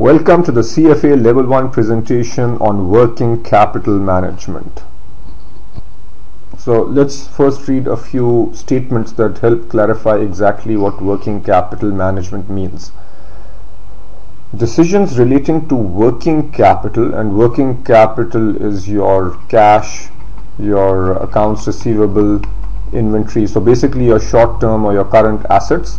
Welcome to the CFA Level 1 presentation on working capital management. So let's first read a few statements that help clarify exactly what working capital management means. Decisions relating to working capital and working capital is your cash, your accounts receivable, inventory. So basically your short term or your current assets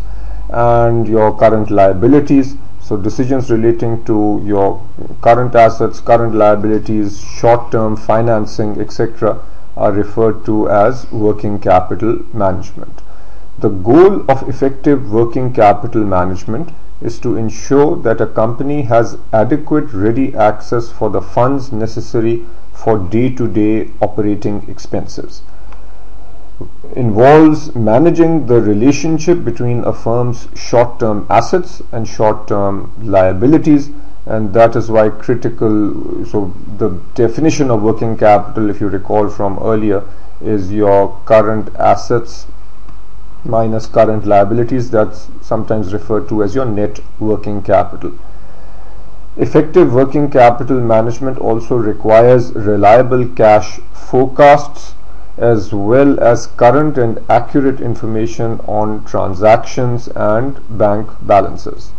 and your current liabilities so decisions relating to your current assets, current liabilities, short-term financing, etc. are referred to as working capital management. The goal of effective working capital management is to ensure that a company has adequate ready access for the funds necessary for day-to-day -day operating expenses involves managing the relationship between a firm's short-term assets and short-term liabilities and that is why critical so the definition of working capital if you recall from earlier is your current assets minus current liabilities. That's sometimes referred to as your net working capital. Effective working capital management also requires reliable cash forecasts as well as current and accurate information on transactions and bank balances.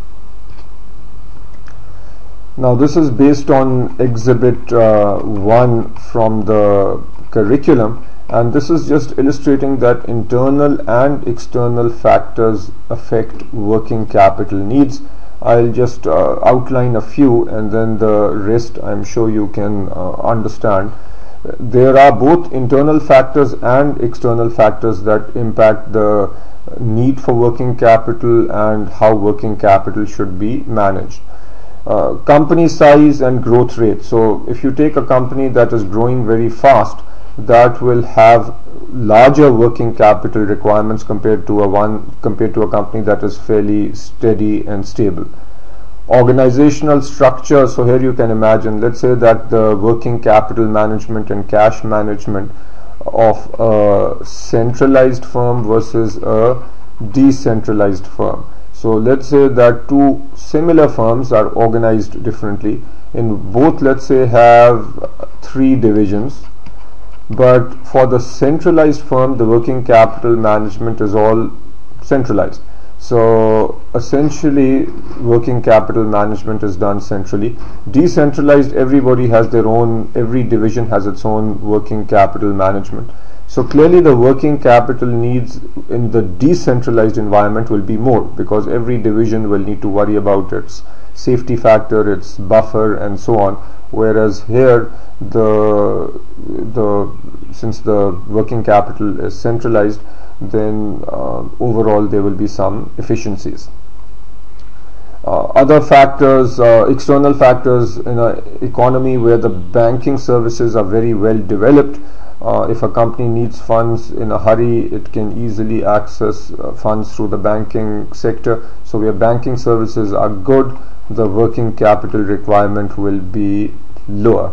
Now this is based on exhibit uh, 1 from the curriculum and this is just illustrating that internal and external factors affect working capital needs. I'll just uh, outline a few and then the rest I'm sure you can uh, understand there are both internal factors and external factors that impact the need for working capital and how working capital should be managed. Uh, company size and growth rate. So if you take a company that is growing very fast, that will have larger working capital requirements compared to a one compared to a company that is fairly steady and stable organizational structure. So here you can imagine let's say that the working capital management and cash management of a centralized firm versus a decentralized firm. So let's say that two similar firms are organized differently. In both let's say have three divisions. But for the centralized firm the working capital management is all centralized so essentially working capital management is done centrally. Decentralized everybody has their own every division has its own working capital management. So clearly the working capital needs in the decentralized environment will be more because every division will need to worry about its safety factor, its buffer and so on. Whereas here the the since the working capital is centralized then uh, overall there will be some efficiencies. Uh, other factors, uh, external factors in an economy where the banking services are very well developed, uh, if a company needs funds in a hurry, it can easily access uh, funds through the banking sector. So where banking services are good, the working capital requirement will be lower.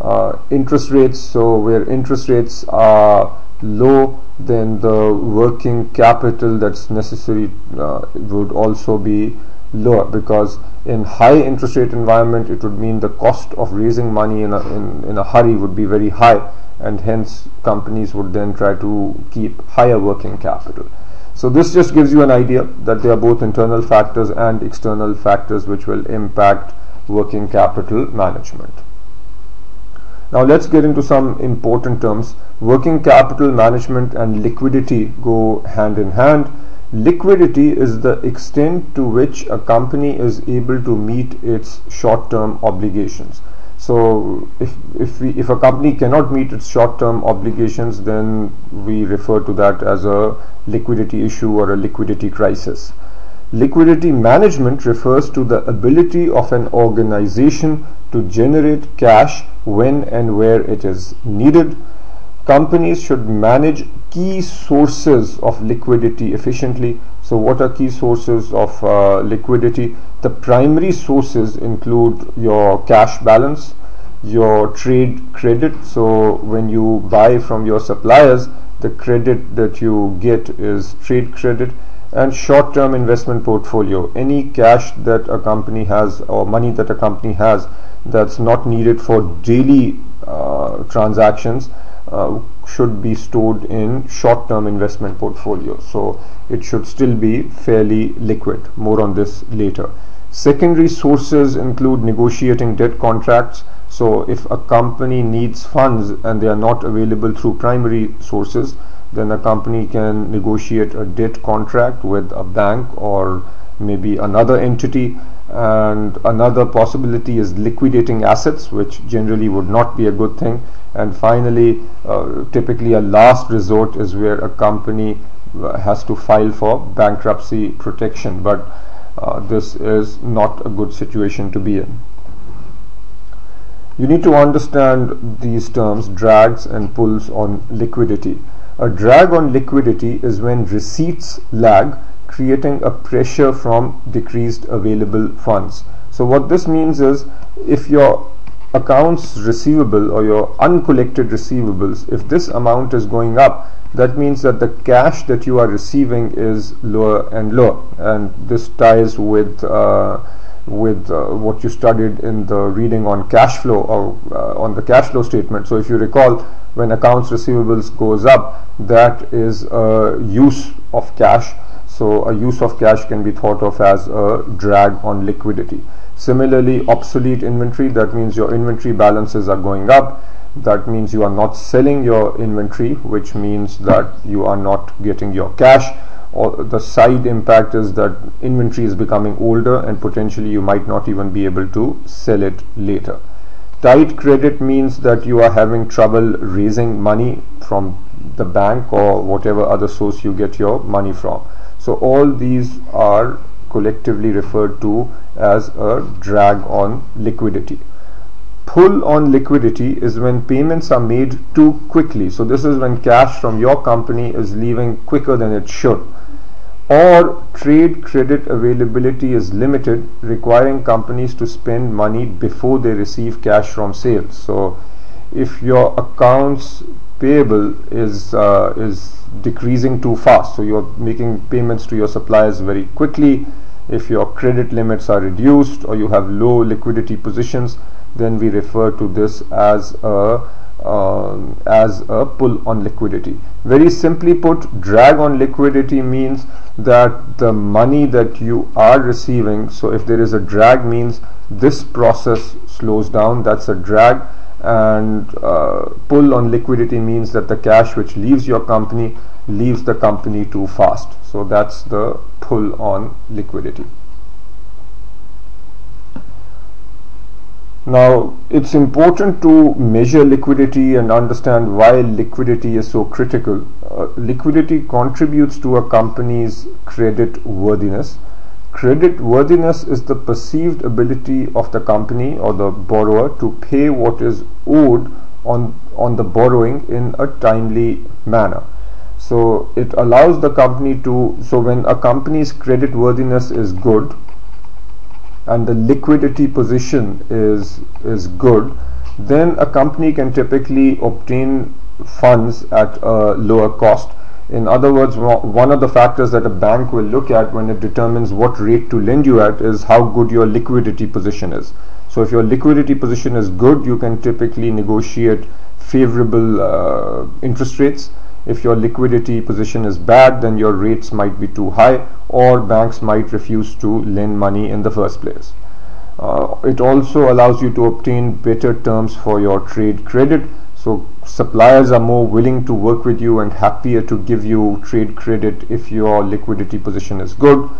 Uh, interest rates, so where interest rates are low, then the working capital that's necessary uh, would also be lower because in high interest rate environment it would mean the cost of raising money in a, in, in a hurry would be very high and hence companies would then try to keep higher working capital. So this just gives you an idea that there are both internal factors and external factors which will impact working capital management. Now let's get into some important terms. Working capital management and liquidity go hand in hand. Liquidity is the extent to which a company is able to meet its short-term obligations. So if, if, we, if a company cannot meet its short-term obligations, then we refer to that as a liquidity issue or a liquidity crisis. Liquidity management refers to the ability of an organization to generate cash when and where it is needed. Companies should manage key sources of liquidity efficiently. So, what are key sources of uh, liquidity? The primary sources include your cash balance, your trade credit. So, when you buy from your suppliers, the credit that you get is trade credit and short-term investment portfolio. Any cash that a company has or money that a company has that's not needed for daily uh, transactions uh, should be stored in short-term investment portfolio. So it should still be fairly liquid. More on this later. Secondary sources include negotiating debt contracts. So if a company needs funds and they are not available through primary sources then a company can negotiate a debt contract with a bank or maybe another entity. And another possibility is liquidating assets which generally would not be a good thing. And finally uh, typically a last resort is where a company uh, has to file for bankruptcy protection. But uh, this is not a good situation to be in. You need to understand these terms drags and pulls on liquidity a drag on liquidity is when receipts lag, creating a pressure from decreased available funds. So what this means is if your accounts receivable or your uncollected receivables, if this amount is going up, that means that the cash that you are receiving is lower and lower. And this ties with uh, with uh, what you studied in the reading on cash flow or uh, on the cash flow statement. So if you recall, when accounts receivables goes up, that is a use of cash. So a use of cash can be thought of as a drag on liquidity. Similarly, obsolete inventory, that means your inventory balances are going up. That means you are not selling your inventory, which means that you are not getting your cash or the side impact is that inventory is becoming older and potentially you might not even be able to sell it later. Tight credit means that you are having trouble raising money from the bank or whatever other source you get your money from. So all these are collectively referred to as a drag on liquidity pull on liquidity is when payments are made too quickly. So this is when cash from your company is leaving quicker than it should. Or trade credit availability is limited, requiring companies to spend money before they receive cash from sales. So if your accounts payable is uh, is decreasing too fast, so you're making payments to your suppliers very quickly, if your credit limits are reduced or you have low liquidity positions, then we refer to this as a um, as a pull on liquidity. Very simply put, drag on liquidity means that the money that you are receiving, so if there is a drag means this process slows down, that's a drag and uh, pull on liquidity means that the cash which leaves your company leaves the company too fast. So that's the pull on liquidity. Now, it's important to measure liquidity and understand why liquidity is so critical. Uh, liquidity contributes to a company's credit worthiness. Credit worthiness is the perceived ability of the company or the borrower to pay what is owed on, on the borrowing in a timely manner. So, it allows the company to, so when a company's credit worthiness is good, and the liquidity position is is good then a company can typically obtain funds at a lower cost. In other words one of the factors that a bank will look at when it determines what rate to lend you at is how good your liquidity position is. So if your liquidity position is good you can typically negotiate favorable uh, interest rates. If your liquidity position is bad, then your rates might be too high or banks might refuse to lend money in the first place. Uh, it also allows you to obtain better terms for your trade credit. So suppliers are more willing to work with you and happier to give you trade credit if your liquidity position is good.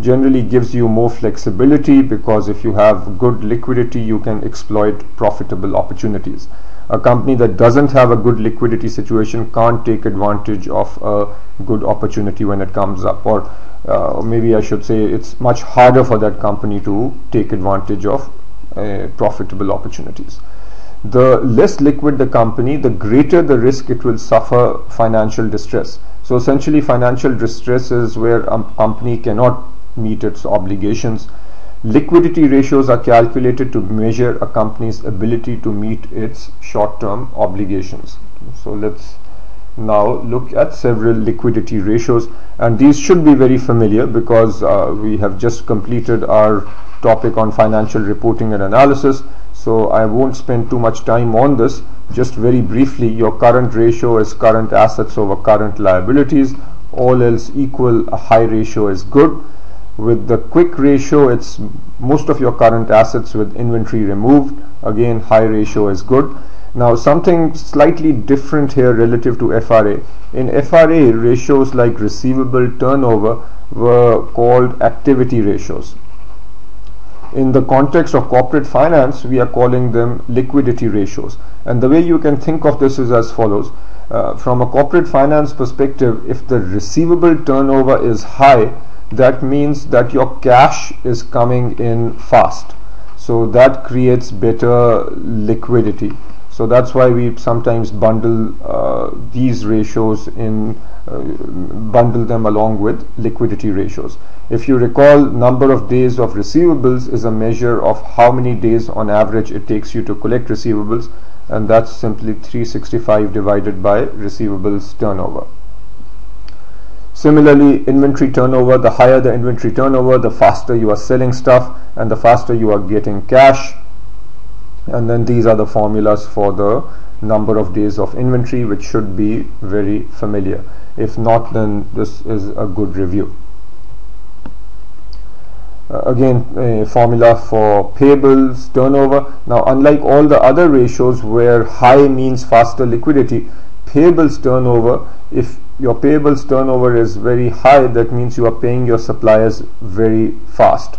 Generally gives you more flexibility because if you have good liquidity, you can exploit profitable opportunities a company that doesn't have a good liquidity situation can't take advantage of a good opportunity when it comes up or uh, maybe I should say it's much harder for that company to take advantage of uh, profitable opportunities. The less liquid the company, the greater the risk it will suffer financial distress. So essentially financial distress is where a company cannot meet its obligations Liquidity ratios are calculated to measure a company's ability to meet its short-term obligations. So let's now look at several liquidity ratios. And these should be very familiar because uh, we have just completed our topic on financial reporting and analysis. So I won't spend too much time on this. Just very briefly your current ratio is current assets over current liabilities. All else equal a high ratio is good with the quick ratio it's most of your current assets with inventory removed again high ratio is good now something slightly different here relative to FRA. In FRA, ratios like receivable turnover were called activity ratios. In the context of corporate finance, we are calling them liquidity ratios. And the way you can think of this is as follows. Uh, from a corporate finance perspective, if the receivable turnover is high, that means that your cash is coming in fast. So that creates better liquidity. So that's why we sometimes bundle uh, these ratios in uh, bundle them along with liquidity ratios. If you recall number of days of receivables is a measure of how many days on average it takes you to collect receivables and that's simply 365 divided by receivables turnover Similarly, inventory turnover, the higher the inventory turnover, the faster you are selling stuff and the faster you are getting cash. And then these are the formulas for the number of days of inventory which should be very familiar. If not then this is a good review. Uh, again a formula for payables turnover. Now unlike all the other ratios where high means faster liquidity payables turnover if your payables turnover is very high that means you are paying your suppliers very fast.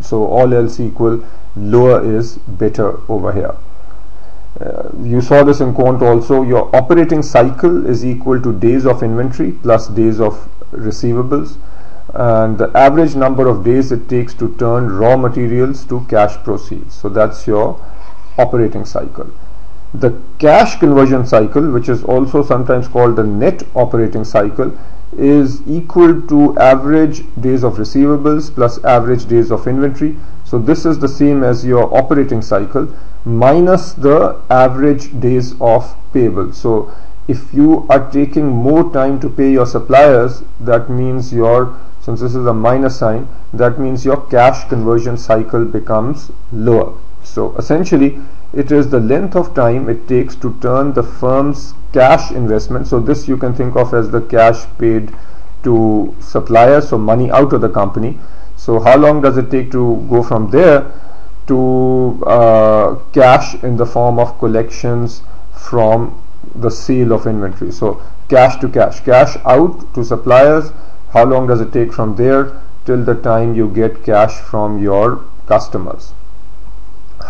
So all else equal lower is better over here. Uh, you saw this in quant also. Your operating cycle is equal to days of inventory plus days of receivables. And the average number of days it takes to turn raw materials to cash proceeds. So that's your operating cycle the cash conversion cycle which is also sometimes called the net operating cycle is equal to average days of receivables plus average days of inventory so this is the same as your operating cycle minus the average days of payable. So if you are taking more time to pay your suppliers, that means your since this is a minus sign, that means your cash conversion cycle becomes lower. So essentially, it is the length of time it takes to turn the firm's cash investment. So this you can think of as the cash paid to suppliers, so money out of the company so how long does it take to go from there to uh, cash in the form of collections from the sale of inventory? So cash to cash, cash out to suppliers. How long does it take from there till the time you get cash from your customers?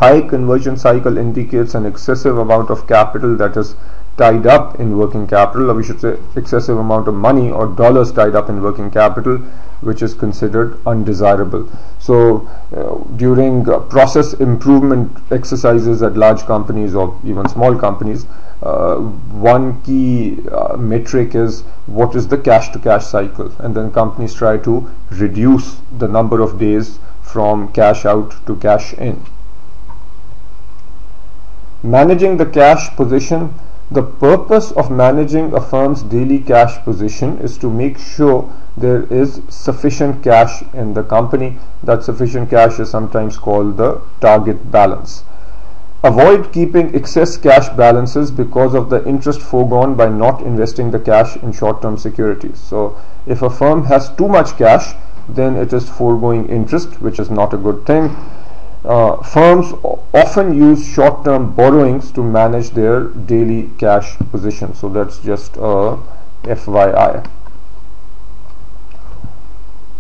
High conversion cycle indicates an excessive amount of capital that is tied up in working capital or we should say excessive amount of money or dollars tied up in working capital which is considered undesirable. So uh, during uh, process improvement exercises at large companies or even small companies uh, one key uh, metric is what is the cash to cash cycle and then companies try to reduce the number of days from cash out to cash in managing the cash position the purpose of managing a firm's daily cash position is to make sure there is sufficient cash in the company. That sufficient cash is sometimes called the target balance. Avoid keeping excess cash balances because of the interest foregone by not investing the cash in short-term securities. So if a firm has too much cash, then it is foregoing interest, which is not a good thing uh, firms often use short-term borrowings to manage their daily cash position. So that's just a FYI.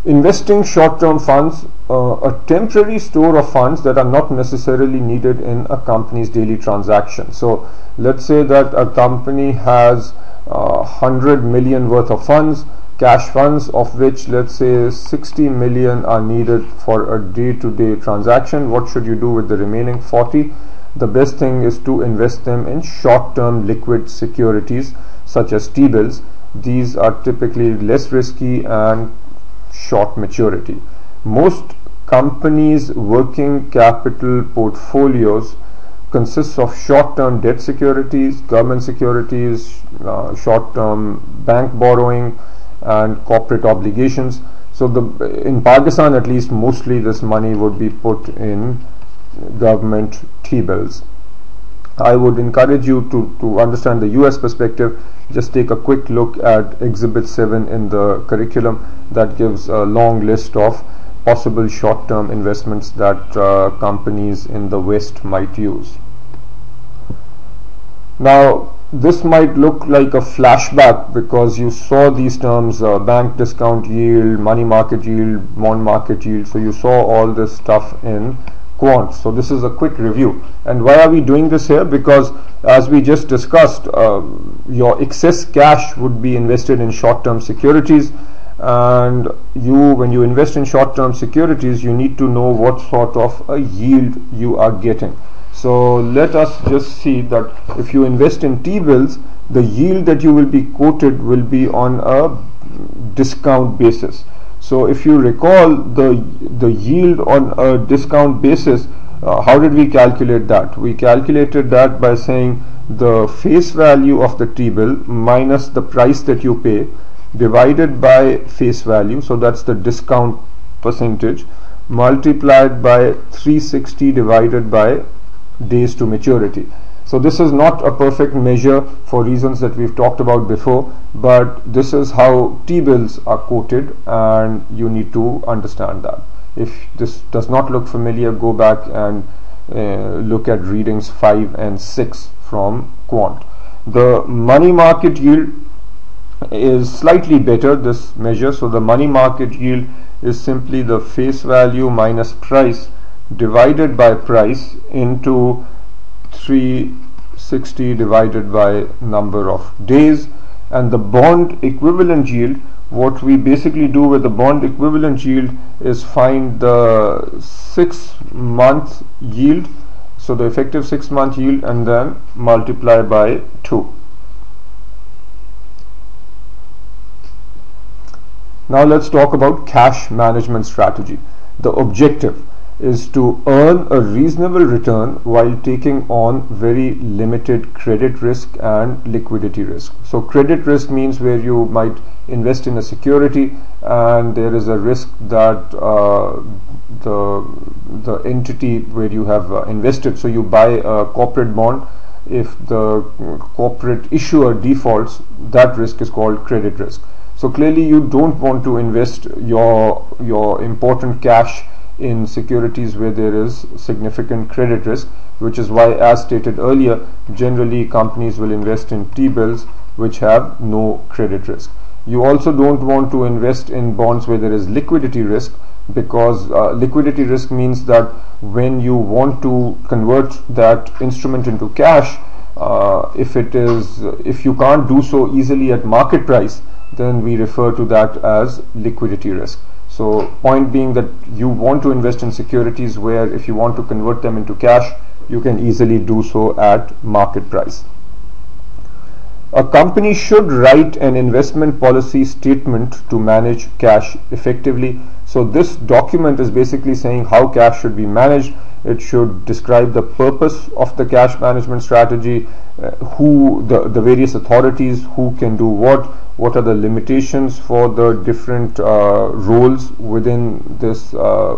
Investing short-term funds, uh, a temporary store of funds that are not necessarily needed in a company's daily transaction. So let's say that a company has uh, 100 million worth of funds cash funds of which let's say 60 million are needed for a day-to-day transaction. What should you do with the remaining 40 the best thing is to invest them in short-term liquid securities such as T-bills. These are typically less risky and short maturity. Most companies working capital portfolios consists of short-term debt securities, government securities, uh, short-term bank borrowing, and corporate obligations. So the in Pakistan, at least, mostly this money would be put in government T-bills. I would encourage you to, to understand the US perspective. Just take a quick look at Exhibit 7 in the curriculum that gives a long list of possible short term investments that uh, companies in the West might use. Now, this might look like a flashback because you saw these terms uh, bank discount yield, money market yield, bond market yield. So, you saw all this stuff in quant. So this is a quick review. And why are we doing this here? Because as we just discussed, uh, your excess cash would be invested in short-term securities and you when you invest in short-term securities you need to know what sort of a yield you are getting so let us just see that if you invest in T-bills the yield that you will be quoted will be on a discount basis so if you recall the the yield on a discount basis, uh, how did we calculate that? We calculated that by saying the face value of the T-bill minus the price that you pay divided by face value. So that's the discount percentage multiplied by 360 divided by days to maturity. So this is not a perfect measure for reasons that we've talked about before, but this is how T-bills are quoted and you need to understand that. If this does not look familiar, go back and uh, look at readings 5 and 6 from Quant. The money market yield is slightly better this measure so the money market yield is simply the face value minus price divided by price into 360 divided by number of days. And the bond equivalent yield what we basically do with the bond equivalent yield is find the 6 month yield so the effective 6 month yield and then multiply by 2 now let's talk about cash management strategy. The objective is to earn a reasonable return while taking on very limited credit risk and liquidity risk. So credit risk means where you might invest in a security and there is a risk that uh, the the entity where you have uh, invested. So you buy a corporate bond. If the corporate issuer defaults that risk is called credit risk. So clearly you don't want to invest your your important cash in securities where there is significant credit risk which is why as stated earlier generally companies will invest in T-bills which have no credit risk. You also don't want to invest in bonds where there is liquidity risk because uh, liquidity risk means that when you want to convert that instrument into cash uh, if it is if you can't do so easily at market price then we refer to that as liquidity risk so point being that you want to invest in securities where if you want to convert them into cash, you can easily do so at market price. A company should write an investment policy statement to manage cash effectively. So this document is basically saying how cash should be managed. It should describe the purpose of the cash management strategy, uh, who the, the various authorities who can do what, what are the limitations for the different uh, roles within this uh,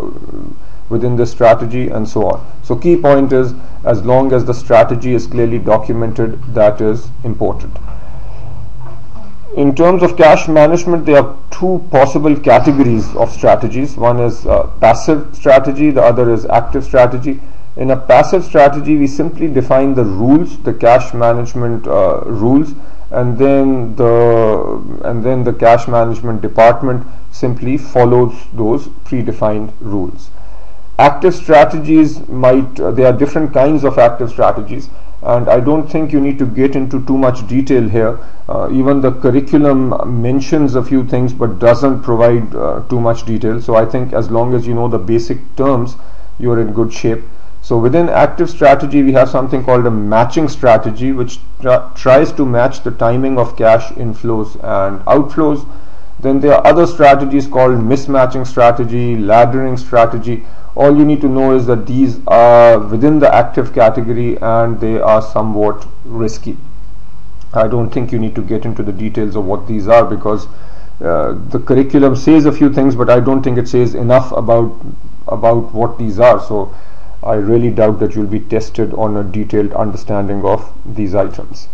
within the strategy and so on. So key point is as long as the strategy is clearly documented that is important in terms of cash management there are two possible categories of strategies. One is uh, passive strategy the other is active strategy. In a passive strategy we simply define the rules the cash management uh, rules and then the and then the cash management department simply follows those predefined rules. Active strategies might uh, there are different kinds of active strategies and I don't think you need to get into too much detail here. Uh, even the curriculum mentions a few things but doesn't provide uh, too much detail. So I think as long as you know the basic terms you're in good shape. So within active strategy, we have something called a matching strategy, which tries to match the timing of cash inflows and outflows. then there are other strategies called mismatching strategy laddering strategy all you need to know is that these are within the active category and they are somewhat risky. I don't think you need to get into the details of what these are because uh, the curriculum says a few things but I don't think it says enough about about what these are. So I really doubt that you'll be tested on a detailed understanding of these items